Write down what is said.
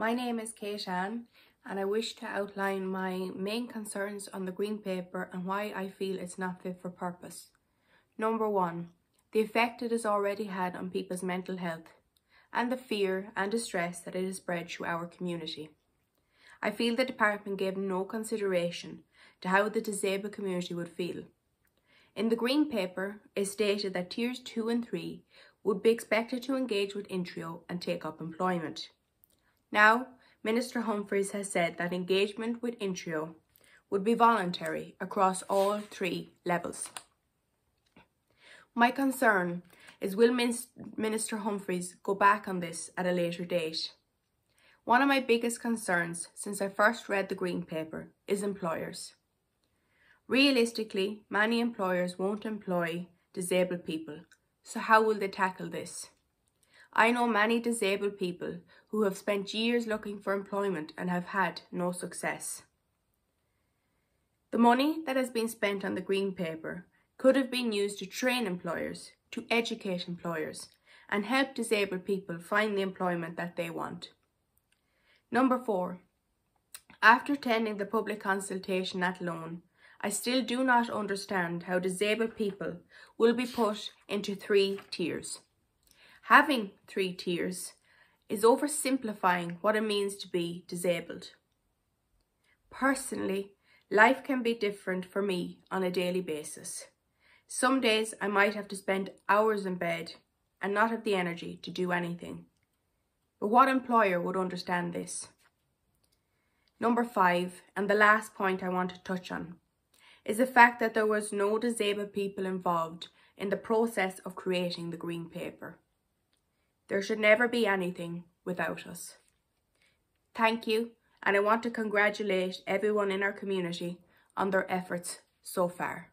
My name is Kate Ann and I wish to outline my main concerns on the Green Paper and why I feel it's not fit for purpose. Number one, the effect it has already had on people's mental health and the fear and distress that it has spread through our community. I feel the department gave no consideration to how the disabled community would feel. In the Green Paper, it stated that Tiers 2 and 3 would be expected to engage with Intreo and take up employment. Now, Minister Humphreys has said that engagement with Intreo would be voluntary across all three levels. My concern is will Minister Humphreys go back on this at a later date? One of my biggest concerns since I first read the Green Paper is employers. Realistically, many employers won't employ disabled people, so how will they tackle this? I know many disabled people who have spent years looking for employment and have had no success. The money that has been spent on the Green Paper could have been used to train employers, to educate employers, and help disabled people find the employment that they want. Number four, after attending the public consultation at Loan, I still do not understand how disabled people will be put into three tiers. Having three tiers is oversimplifying what it means to be disabled. Personally, life can be different for me on a daily basis. Some days I might have to spend hours in bed and not have the energy to do anything. But what employer would understand this? Number five, and the last point I want to touch on, is the fact that there was no disabled people involved in the process of creating the Green Paper. There should never be anything without us. Thank you, and I want to congratulate everyone in our community on their efforts so far.